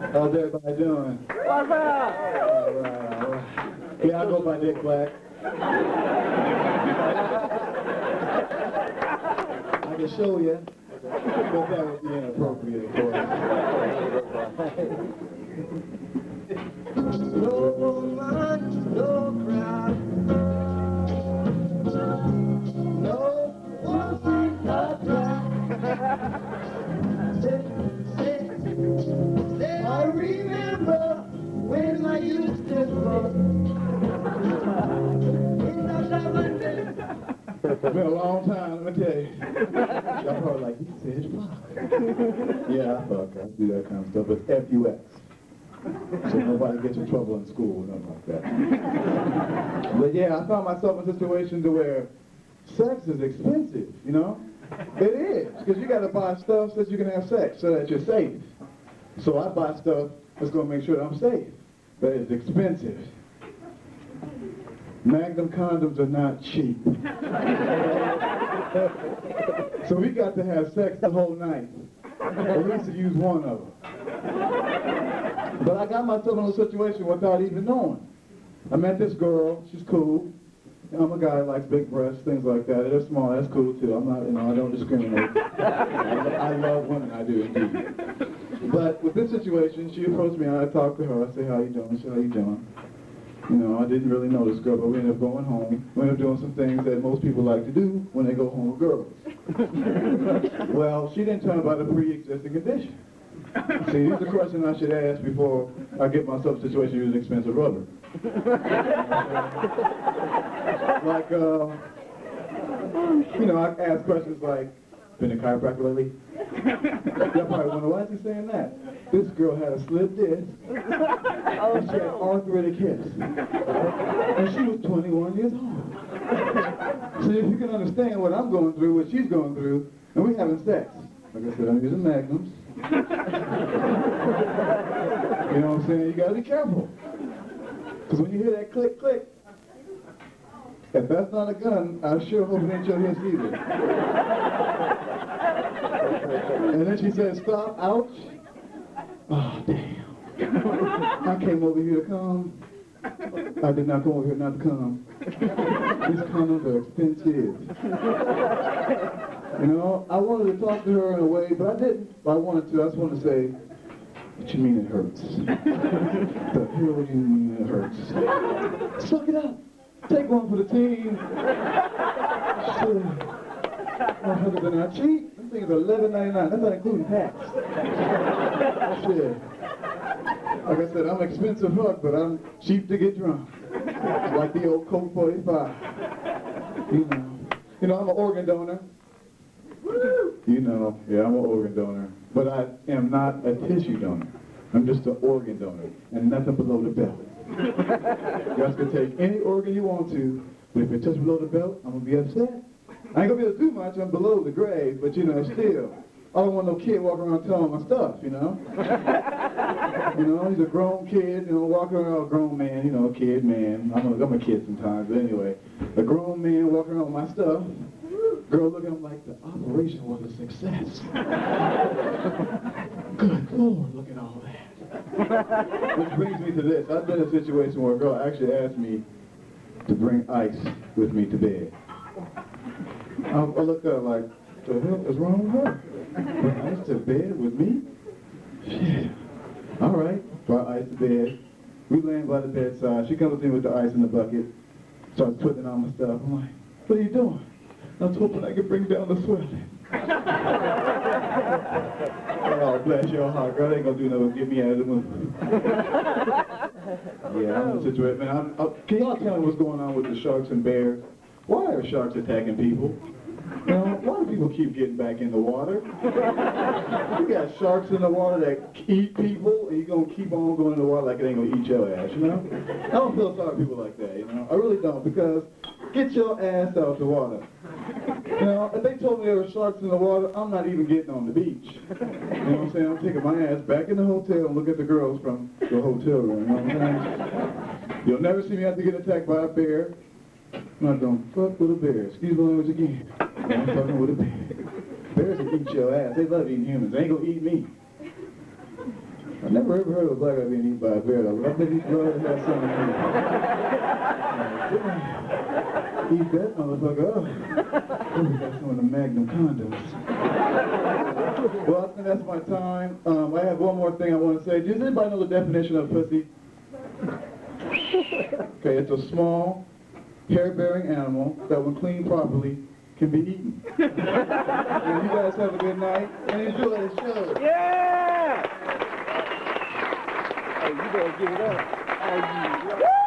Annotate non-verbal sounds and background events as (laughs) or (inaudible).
How's everybody doing? What's up? All right, all right. Yeah, I go by Dick Black. I can show you, but that would be inappropriate, of course. No man, no been a long time, let me tell you. (laughs) Y'all probably like, he said fuck. (laughs) Yeah, I fuck. I do that kind of stuff, but F-U-X. So nobody gets in trouble in school, or nothing like that. (laughs) But yeah, I found myself in a situation to where sex is expensive, you know? It is, because you got to buy stuff so that you can have sex, so that you're safe. So I buy stuff that's going to make sure that I'm safe, but it's expensive. Magnum condoms are not cheap. (laughs) so we got to have sex the whole night. At least to use one of them. But I got myself in a situation without even knowing. I met this girl, she's cool. I'm a guy that likes big breasts, things like that. They're small, that's cool too. I'm not, you know, I don't discriminate. (laughs) I, love women, I do indeed. But with this situation, she approached me and I talked to her. I say, how you doing? She said, how you doing? You know, I didn't really know this girl, but we ended up going home. We ended up doing some things that most people like to do when they go home with girls. (laughs) well, she didn't tell me about a pre-existing condition. See, this is are question I should ask before I get myself a situation using expensive rubber. (laughs) like, uh, you know, I ask questions like, been a chiropractor lately? (laughs) Y'all probably wonder, why is he saying that? This girl had a slip disc, (laughs) and she had oh, arthritic hips, and she was 21 years old. (laughs) so if you can understand what I'm going through, what she's going through, and we having sex. Like I said, I'm using magnums. you know what I'm saying? You gotta be careful. Because when you hear that click, click, if that's not a gun, I sure hope it ain't your hips either. and then she said, stop, ouch. Oh, damn. I came over here to come. I did not come over here not to come. These condoms are expensive. You know, I wanted to talk to her in a way, but I didn't. But I wanted to. I just wanted to say, what you mean it hurts? (laughs) the hell you mean it hurts? Suck it up. Take one for the team. Husband (laughs) are not cheap. Them things are eleven ninety nine. That's not including tax. Shit. Like I said, I'm an expensive fuck, but I'm cheap to get drunk. Like the old Colt 45. You know. You know, I'm an organ donor. You know, yeah, I'm an organ donor. But I am not a tissue donor. I'm just an organ donor. And nothing below the belt. (laughs) You guys can take any organ you want to, but if it touches below the belt, I'm gonna be upset. I ain't gonna be able to do much, I'm below the grave, but you know, still. I don't want no kid walking around telling my stuff, you know? (laughs) you know, he's a grown kid, you know, walking around, a grown man, you know, a kid, man. I'm a, I'm a kid sometimes, but anyway. A grown man walking around with my stuff. Girl looking at him like the operation was a success. (laughs) Good Lord, look at all that. Which brings me to this. I've been in a situation where a girl actually asked me to bring ice with me to bed. I, I looked at her like, the hell is wrong with her? Bring ice to bed with me? All right, brought ice to bed. We laying by the bedside. She comes in with the ice in the bucket, starts putting on my stuff. I'm like, what are you doing? I was hoping I could bring down the swelling. Oh, bless your heart, girl. They ain't gonna do nothing get me out of the mood. yeah, I'm in a situation. Man, I'm, uh, can y'all tell me what's going on with the sharks and bears? Why are sharks attacking people? Know, why do people keep getting back in the water? You got sharks in the water that eat people, and you're going to keep on going in the water like it ain't going to eat your ass, you know? I don't feel sorry for people like that, you know? I really don't, because get your ass out of the water. You know, if they told me there were sharks in the water, I'm not even getting on the beach. You know what I'm saying? I'm taking my ass back in the hotel and look at the girls from the hotel room, you know what I'm? You'll never see me have to get attacked by a bear. I'm not gonna fuck with a bear. Excuse my language again. I'm fucking with a bear. Bears will eat your ass. They love eating humans. They ain't gonna eat me. I never ever heard of a black guy being eaten by a bear. I bet he's glad to have something. Eat that motherfucker up. Oh, we got some of the Magnum condoms. Well, I think that's my time. Um, I have one more thing I want to say. Does anybody know the definition of pussy? Okay, it's a small, hair-bearing animal that, when cleaned properly, can be eaten. and you guys have a good night and enjoy the show. Yeah! Hey, you better give it up. You.